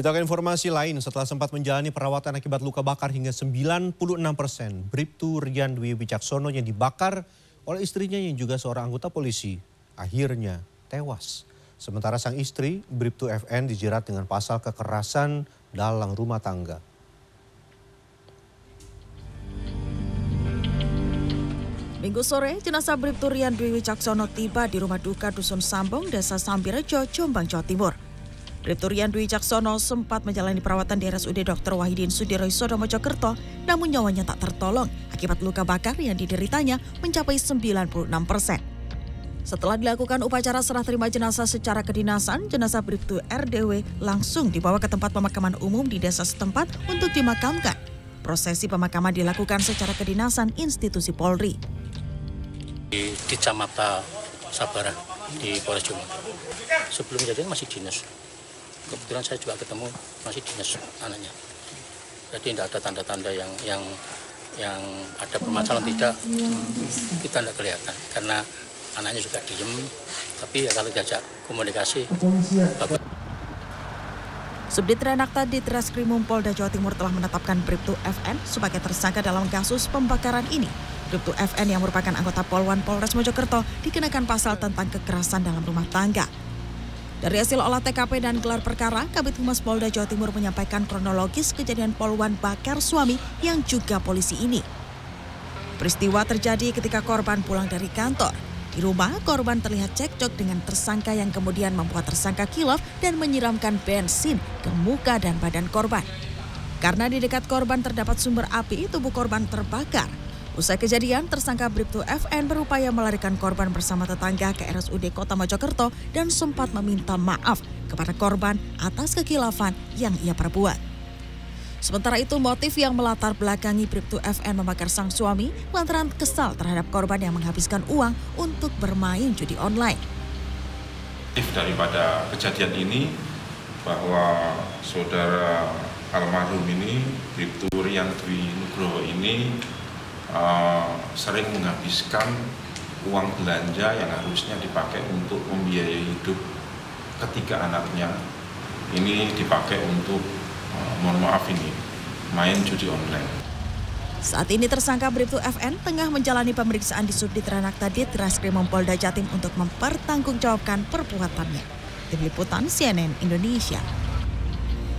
Kita ke informasi lain, setelah sempat menjalani perawatan akibat luka bakar hingga 96 persen, Bribtu Rian Dwi Wicaksono yang dibakar oleh istrinya yang juga seorang anggota polisi, akhirnya tewas. Sementara sang istri, Bribtu FN dijerat dengan pasal kekerasan dalam rumah tangga. Minggu sore, jenazah Bribtu Rian Dwi Wicaksono tiba di rumah duka Dusun Sambong, Desa Sambirejo, Jombang, Jawa Timur. Bribtu Rian Dwi Caksono sempat menjalani perawatan di RSUD Dr. Wahidin Sudiroisodo Mojokerto, namun nyawanya tak tertolong akibat luka bakar yang dideritanya mencapai 96 persen. Setelah dilakukan upacara serah terima jenazah secara kedinasan, jenazah Bribtu RDW langsung dibawa ke tempat pemakaman umum di desa setempat untuk dimakamkan. Prosesi pemakaman dilakukan secara kedinasan institusi Polri. Di Kecamatan Sabara di Polres Jombang. Sebelum kejadian masih dinas kebetulan saya juga ketemu masih dinas anaknya jadi tidak ada tanda-tanda yang yang yang ada permasalahan tidak kita tidak kelihatan karena anaknya juga diem tapi ya kalau diajak komunikasi bagus Subdit Renakta di Treskrimum Polda Jawa Timur telah menetapkan Bribtu FN sebagai tersangka dalam kasus pembakaran ini. Bribtu FN yang merupakan anggota Polwan Polres Mojokerto dikenakan pasal tentang kekerasan dalam rumah tangga. Dari hasil olah TKP dan gelar perkara, Kabit Humas Polda Jawa Timur menyampaikan kronologis kejadian Polwan bakar suami yang juga polisi ini. Peristiwa terjadi ketika korban pulang dari kantor. Di rumah, korban terlihat cekcok dengan tersangka yang kemudian membuat tersangka kilaf dan menyiramkan bensin ke muka dan badan korban. Karena di dekat korban terdapat sumber api, tubuh korban terbakar Usai kejadian, tersangka Bribtu FN berupaya melarikan korban bersama tetangga ke RSUD Kota Mojokerto dan sempat meminta maaf kepada korban atas kekilafan yang ia perbuat. Sementara itu motif yang melatar belakangi Bribtu FN membakar sang suami lantaran kesal terhadap korban yang menghabiskan uang untuk bermain judi online. Daripada kejadian ini bahwa saudara almarhum ini Bribtu Rian Dwi Nugroho ini uh, sering menghabiskan uang belanja yang harusnya dipakai untuk membiayai hidup ketiga anaknya ini dipakai untuk uh, mohon maaf ini main judi online. Saat ini tersangka Bribtu FN tengah menjalani pemeriksaan di Subdit Ranakta Ditreskrimum Polda Jatim untuk mempertanggungjawabkan perbuatannya. Tim Liputan CNN Indonesia.